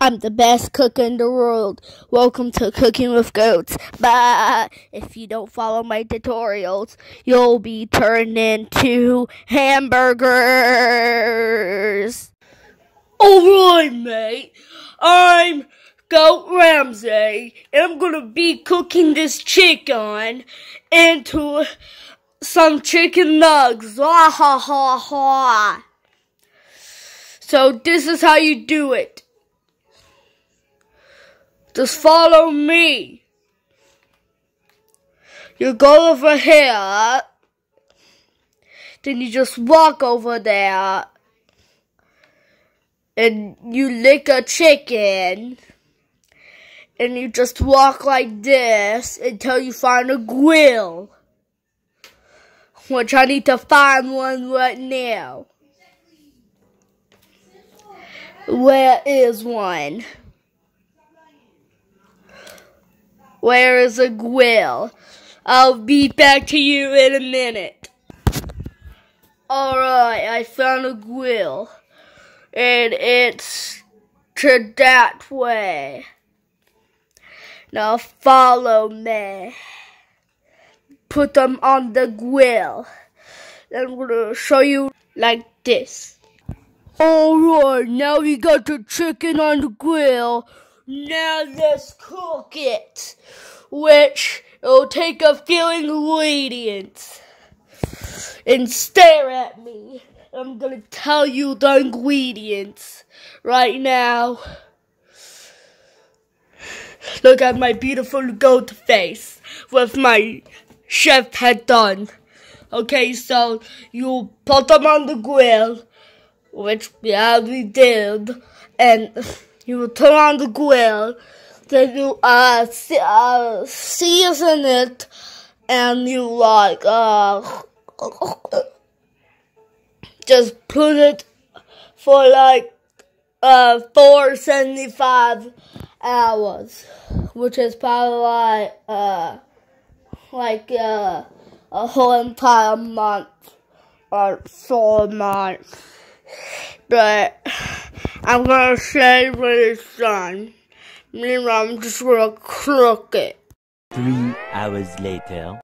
I'm the best cook in the world. Welcome to Cooking with Goats. But if you don't follow my tutorials, you'll be turned into hamburgers. Alright, mate. I'm Goat Ramsay, and I'm gonna be cooking this chicken into some chicken nugs. Ha ha ha ha. So this is how you do it. Just follow me. You go over here. Then you just walk over there. And you lick a chicken. And you just walk like this until you find a grill. Which I need to find one right now. Where is one? Where is a grill? I'll be back to you in a minute. Alright, I found a grill. And it's to that way. Now follow me. Put them on the grill. I'm gonna show you like this. Alright, now we got the chicken on the grill. Now let's cook it, which will take a few ingredients. And stare at me. I'm gonna tell you the ingredients right now. Look at my beautiful goat face with my chef hat on. Okay, so you put them on the grill, which yeah we did, and you will turn on the grill, then you uh, uh season it, and you like uh just put it for like uh four seventy five hours, which is probably like uh like uh a whole entire month or four months, but. I'm gonna when it's done. Meanwhile, I'm just gonna cook it. Three hours later.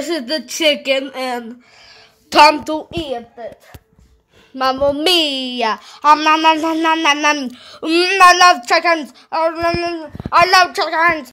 This is the chicken and time to eat it. Mamma mia! Um, nom, nom, nom, nom, nom, nom. Mm, I love chickens. I love chickens.